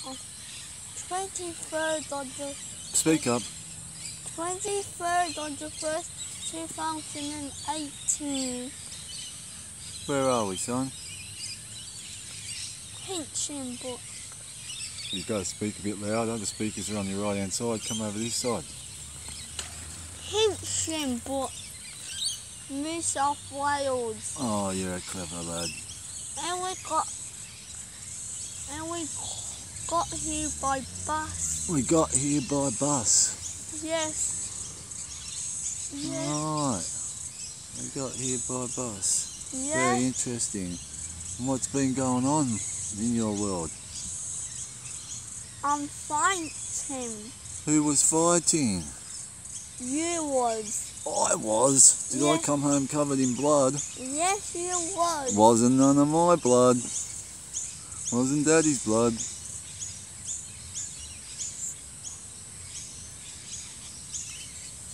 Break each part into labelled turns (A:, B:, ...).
A: 23rd of the
B: Speak up.
A: 23rd of the 1st, 2018.
B: Where are we, son?
A: Hinchinbrook.
B: You've got to speak a bit louder. The speakers are on your right hand side. Come over this side.
A: Hinchinbrook. New South Wales.
B: Oh, you're a clever lad.
A: And we got and we got here by bus.
B: We got here by bus.
A: Yes. Yes.
B: Right. We got here by bus. Very interesting. And what's been going on in your world?
A: I'm fighting.
B: Who was fighting?
A: You was.
B: I was. Did I come home covered in blood?
A: Yes, you was.
B: Wasn't none of my blood. Wasn't Daddy's blood.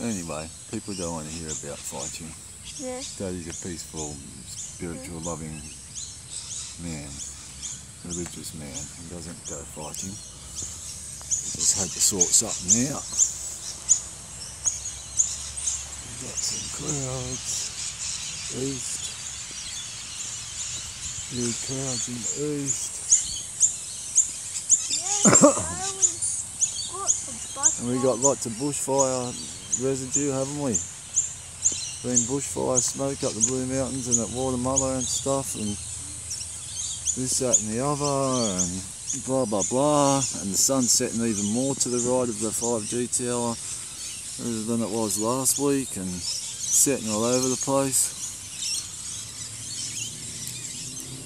B: Anyway, people don't want to hear about fighting.
A: Yes.
B: Daddy's a peaceful, spiritual, mm. loving man, religious man. He doesn't go fighting. He just had to sort something out. We've got some clouds east. Big clouds in the east.
A: Yes. I was got.
B: And we got lots of bushfire residue, haven't we? Been bushfire smoke up the Blue Mountains and at Watermother and stuff and this, that and the other and blah blah blah and the sun's setting even more to the right of the 5G tower than it was last week and setting all over the place.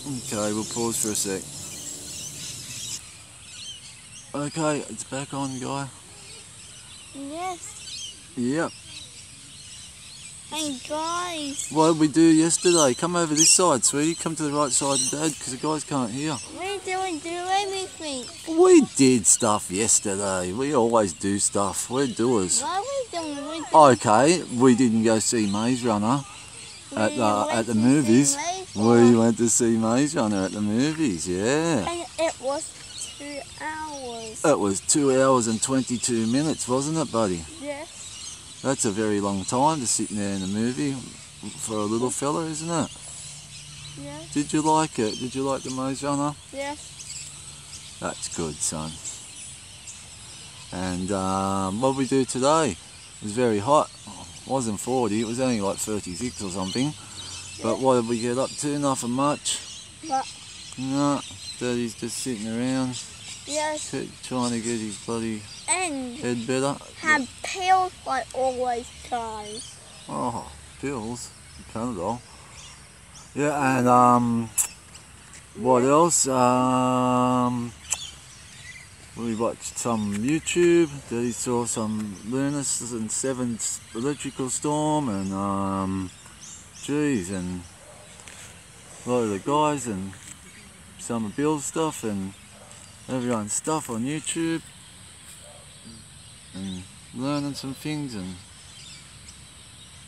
B: Okay, we'll pause for a sec. Okay, it's back on, guy.
A: Yes.
B: Yep.
A: And guys,
B: What did we do yesterday? Come over this side, sweetie. Come to the right side of Dad, because the guys can't hear.
A: we didn't do anything.
B: We did stuff yesterday. We always do stuff. We're doers.
A: Why we don't we do
B: Okay, we didn't go see Maze Runner at the
A: went
B: at the movies. We went to see Maze Runner at the movies. Yeah.
A: And it was two hours.
B: It was two hours and twenty-two minutes, wasn't it, buddy? That's a very long time to sit there in a movie for a little fella, isn't it?
A: Yes.
B: Did you like it? Did you like the Maze Runner?
A: Yes.
B: That's good, son. And um, what we do today it was very hot. It wasn't 40, it was only like 36 or something. But what did we get up to? Nothing much.
A: But
B: No, Daddy's just sitting around
A: yes.
B: trying to get his bloody
A: And
B: head better.
A: have pills like always guys.
B: Oh, pills, Panadol. Yeah, and um, what else? Um, we watched some YouTube. Daddy saw some Lunas and Seven electrical storm, and um, geez, and a lot of the guys and some of Bill's stuff and everyone's stuff on YouTube, and learning some things and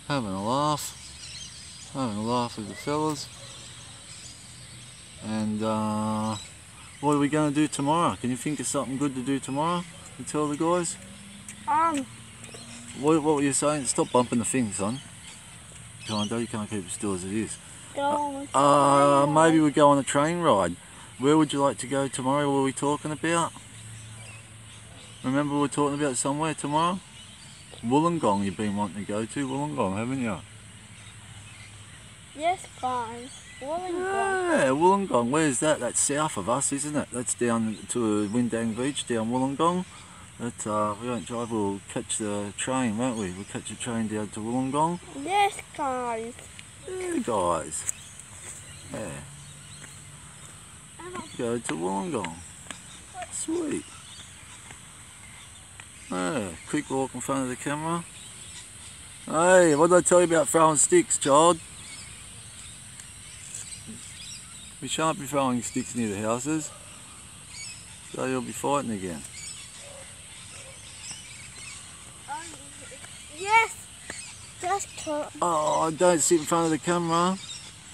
B: having a laugh, having a laugh with the fellas. And uh, what are we going to do tomorrow? Can you think of something good to do tomorrow? To tell the guys.
A: Um,
B: What, what were you saying? Stop bumping the thing, son. Come on, Dad, you can't keep it still as it is.
A: go
B: Uh, maybe we go on a train ride. Where would you like to go tomorrow? What were we talking about? Remember we're talking about somewhere tomorrow? Wollongong you've been wanting to go to, Wollongong, haven't you?
A: Yes, guys. Wollongong.
B: Yeah, Wollongong. Where's that? That's south of us, isn't it? That's down to Windang Beach, down Wollongong. That uh, we won't drive. We'll catch the train, won't we? We'll catch the train down to Wollongong.
A: Yes, guys.
B: Yeah, guys. Yeah, go to Wollongong. Sweet. Yeah, quick walk in front of the camera. Hey, what did I tell you about throwing sticks, child? We shan't be throwing sticks near the houses. So you'll be fighting again.
A: Yes. That's cool.
B: Oh, don't sit in front of the camera,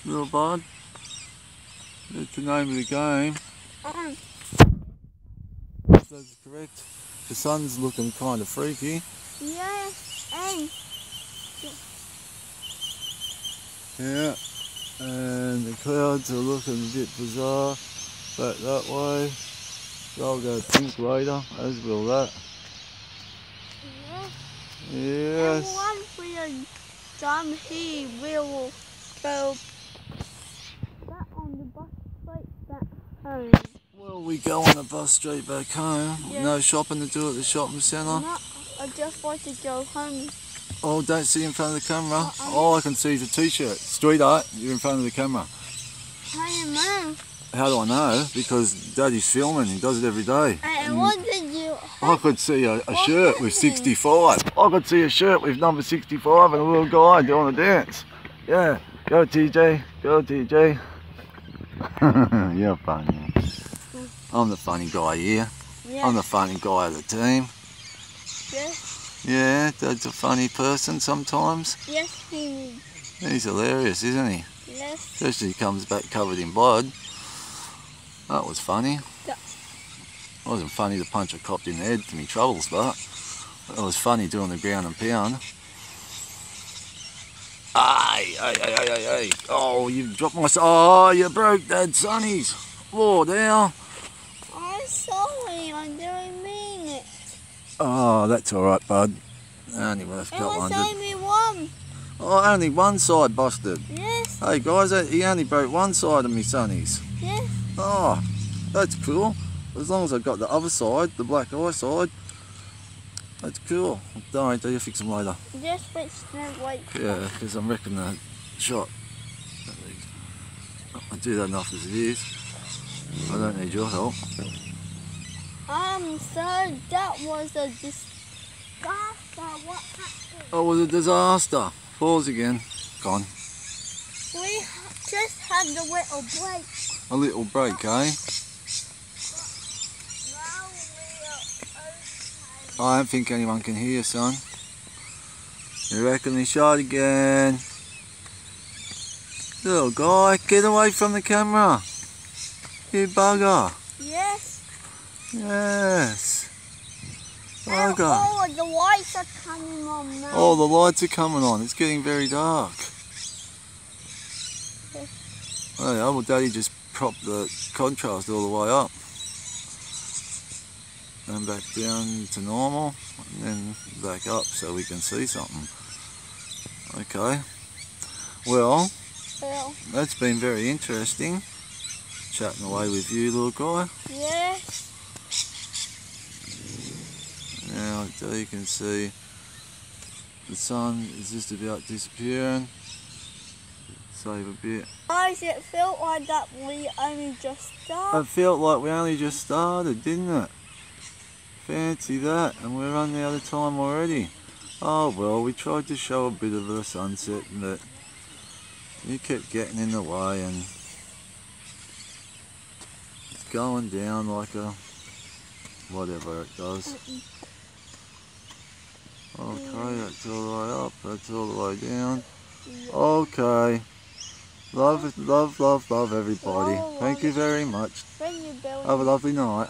B: little bud. That's the name of the game.
A: Um,
B: that's correct. The sun's looking kind of freaky.
A: Yeah, and
B: Yeah, and the clouds are looking a bit bizarre back that way. They'll go pink later, as will that.
A: yeah.
B: Yes.
A: And once we are done we will go back on the bus straight back home.
B: Well, we go on the bus straight back home.
A: Yeah.
B: No shopping to do at the shopping centre.
A: No, I just want to go home.
B: Oh, don't sit in front of the camera.
A: Uh-uh.
B: All I can see is a t-shirt. Sweetheart, you're in front of the camera.
A: I don't know. Uh.
B: How do I know? Because Daddy's filming. He does it every day.
A: And what did you
B: I could see a, a shirt with 65. I could see a shirt with number 65 and a little guy doing a dance. Yeah, go TJ, go TJ. You're funny. I'm the funny guy here.
A: Yeah.
B: I'm the funny guy of the team.
A: yes,
B: Yeah, Dad's a funny person sometimes.
A: yes, he
B: He's hilarious, isn't he?
A: Yes.
B: Especially he comes back covered in blood. That was funny.
A: Yeah.
B: It wasn't funny to punch a cop in the head for me troubles, but it was funny doing the ground and pound. Ay, ay, ay, ay, ay, ay. Oh, you dropped my... Oh, you broke Dad Sonny's. Oh, down.
A: I'm sorry, I didn't mean it.
B: Oh, that's all right, bud. Only worth a
A: It
B: couple
A: was
B: hundred.
A: only one.
B: Oh, only one side busted.
A: Yes,
B: Hey, guys, uh, he only broke one side of me Sonny's.
A: yes.
B: Oh, that's cool. As long as I've got the other side, the black eye side, that's cool. Don't worry, do you fix them later?
A: Just fix the white.
B: Yeah, because I'm wrecking that shot. I do that enough as it is. I don't need your help.
A: Um, so that was a disaster. What happened?
B: Oh, it was a disaster. Pause again. Gone.
A: We just had a little break.
B: A little break, eh?
A: Now we are okay.
B: I don't think anyone can hear you, son. You reckon he shot again? Little guy, get away from the camera. You bugger.
A: Yes.
B: Yes. Bugger.
A: all of the lights are coming on now.
B: Oh, the lights are coming on. It's getting very dark. Oh yeah, well Daddy just propped the contrast all the way up. And back down to normal, and then back up so we can see something. Okay. Well,
A: Well,
B: that's been very interesting. Chatting away with you, little guy.
A: yes.
B: Now, there you can see the sun is just about disappearing. Save a bit.
A: Guys, it felt like that we only just started.
B: It felt like we only just started, didn't it? Fancy that, and we're running out of time already. Oh well, we tried to show a bit of the sunset, but you kept getting in the way and it's going down like a whatever it does. Okay, that's all the way up, that's all the way down. Okay. Love, love, love, love everybody. Oh, Thank you very much.
A: Thank you, Bill.
B: Have a lovely night.